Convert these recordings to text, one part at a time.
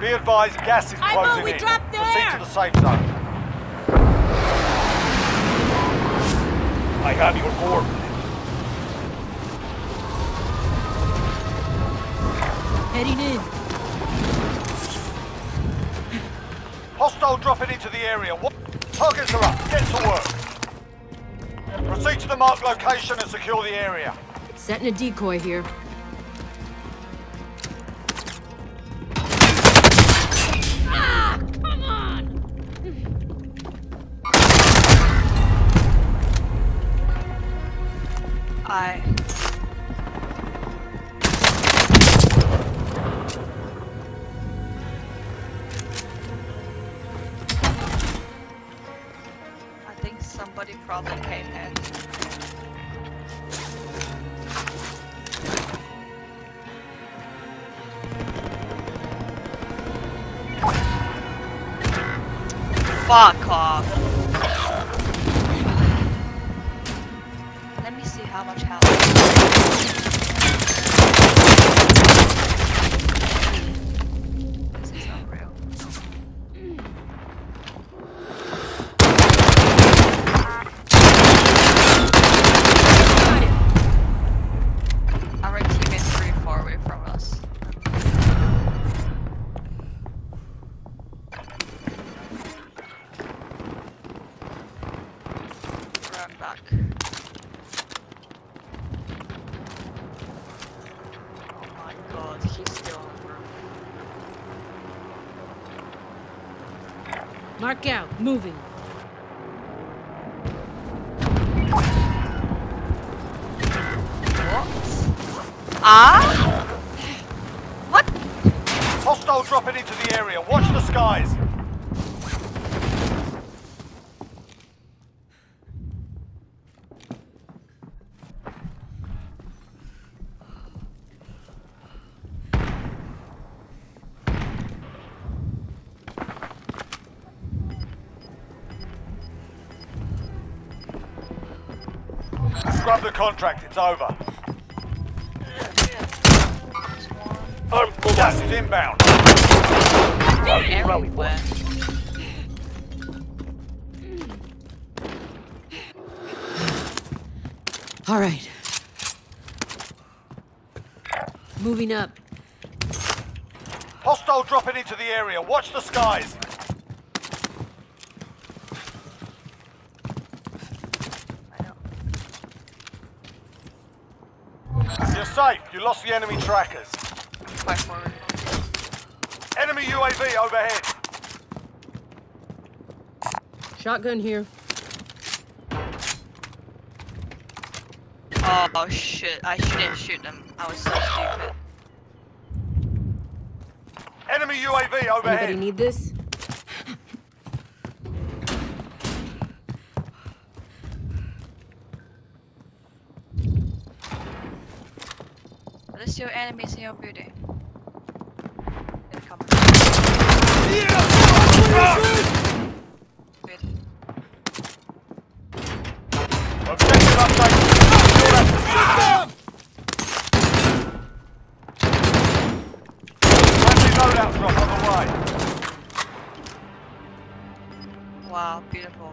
Be advised, gas is Imo, closing we in. Proceed to the safe zone. I have your coordinates. Heading in. Hostile dropping into the area. What? Targets are up. Get to work. Proceed to the marked location and secure the area. Setting a decoy here. Somebody probably came here. Fuck off. Let me see how much health. Back. Oh my god, he's still on the roof. Mark out. Moving. What? Ah? What? Hostile dropping into the area. Watch the skies. Scrub the contract. It's over. Armed full Gas is inbound. Everywhere. All right. Moving up. Hostile dropping into the area. Watch the skies. I know. You're safe. You lost the enemy trackers. Quite forward. Enemy UAV overhead. Shotgun here. Oh shit, I shouldn't shoot them. I was so stupid. Enemy UAV overhead. Anybody overhead. need this? There's still enemies in your building. They're coming. Good. Objective update. Secure that position. Friendly loadout drop on. Wow, beautiful.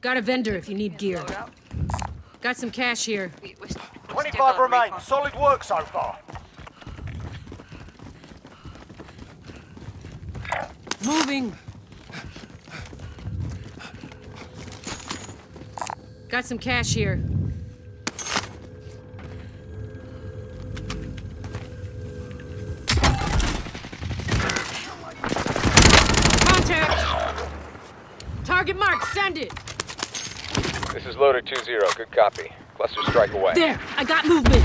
Got a vendor if you need gear. Got some cash here. 25 remain. Solid work so far. Moving. Got some cash here. Contact! Target marked, send it! This is Loader 2-0. Good copy. Cluster strike away. There, I got movement!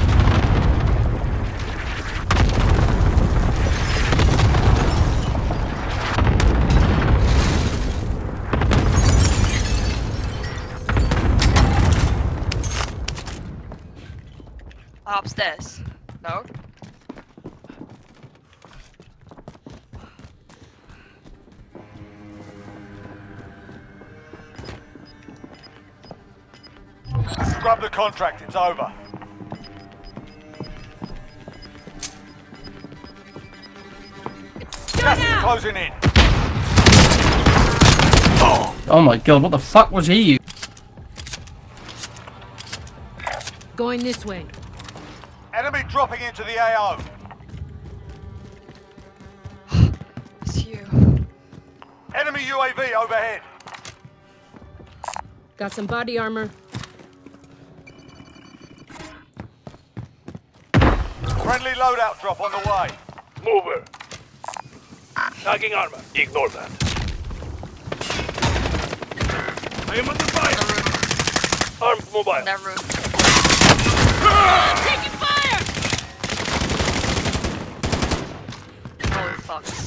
Upstairs. Contract, it's over. Go Gas closing in. Oh my god, what the fuck was he? Going this way. Enemy dropping into the AO. It's you. Enemy UAV overhead. Got some body armor. Friendly loadout drop on the way. Mover. Tagging armor. Ignore that. I am under fire. Armed mobile. That room. Taking fire! Holy fucks.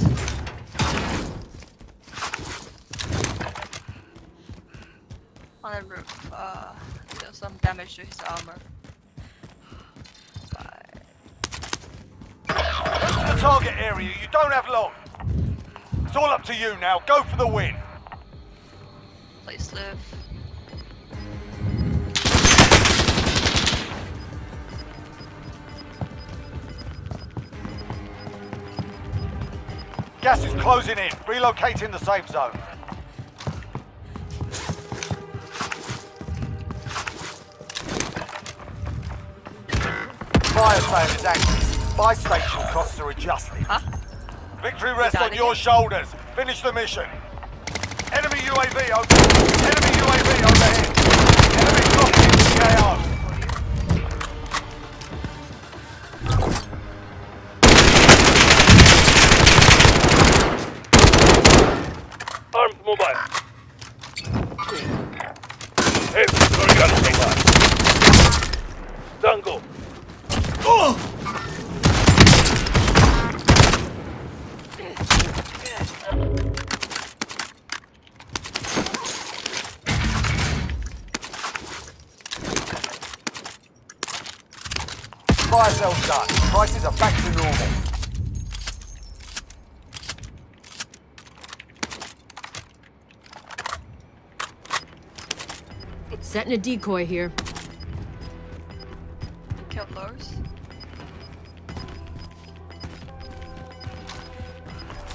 On the roof, uh, there's some damage to his armor. But The target area, you don't have long. It's all up to you now. Go for the win. please live. Gas is closing in. Relocating the safe zone. Fire sale is active. Buy station costs are adjusted. Huh? Victory rests on your shoulders. Finish the mission. Enemy UAV over. Enemy UAV overhead. Enemy dropping into the AO. Armed mobile. Hey, sorry, gun done. Prices are back to normal. Setting a decoy here. Kill those.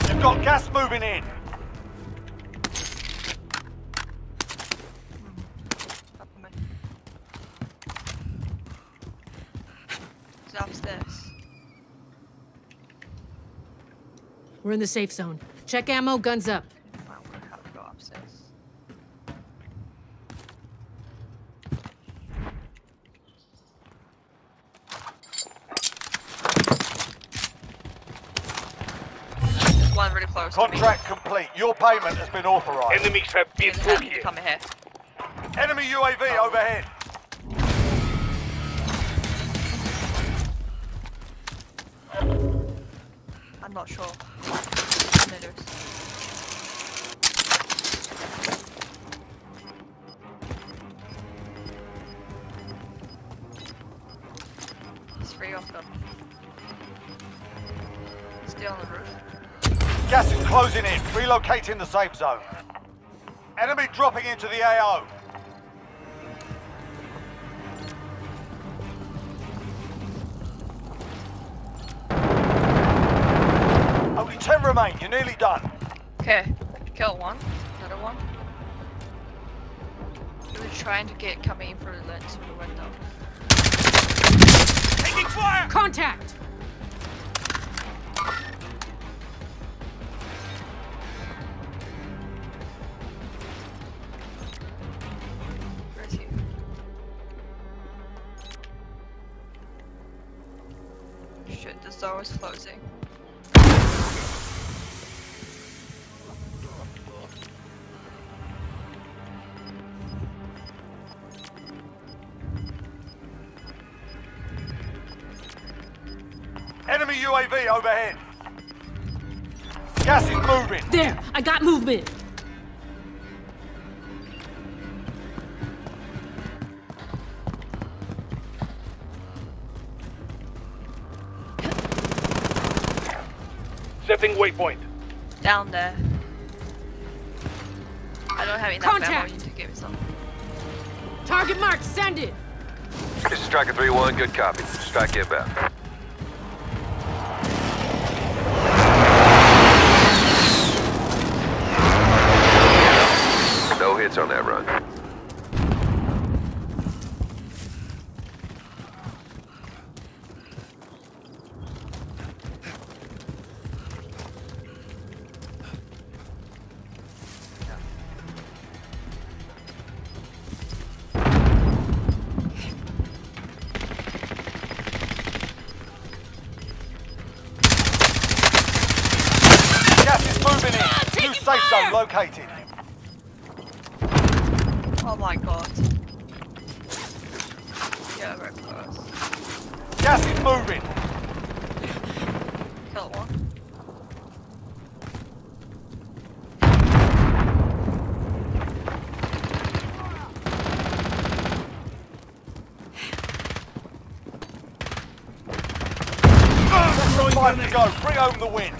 You've got gas moving in. He's upstairs. We're in the safe zone. Check ammo, guns up. I don't know how to go upstairs. There's one really close. Contract complete. Your payment has been authorized. Enemies have been He's through coming, here. here. Enemy UAV overhead. I'm not sure. There's three of them. Still on the roof. Gas is closing in. Relocating the safe zone. Enemy dropping into the AO. Remain. You're nearly done. Okay, kill one. Another one. He was trying to get coming in through the lens of the window. Taking fire! Contact! Shit, the door is closing. UAV overhead. Gas is moving. There, I got movement. Setting waypoint. Down there. I don't have enough Contact. ammo. To give me some. Target marked, send it. This is Striker 3-1, good copy. Strike inbound. No on that run. Gas is moving in. Ah, New safe zone located. Oh my god. Yeah, very close. Gas is moving. Killed one. Five to go. Bring home the win.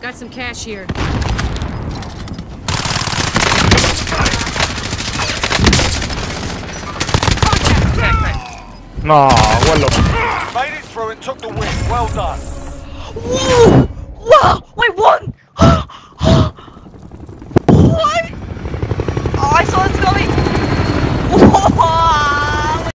Got some cash here. No, well Made it through and took the win. Well done. Whoa! Wow! We won!